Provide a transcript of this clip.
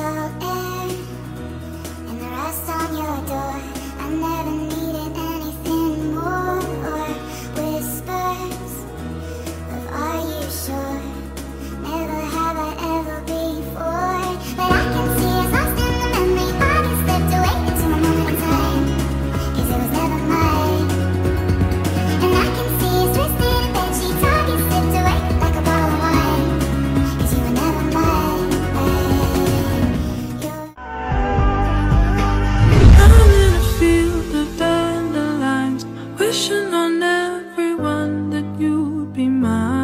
out mind.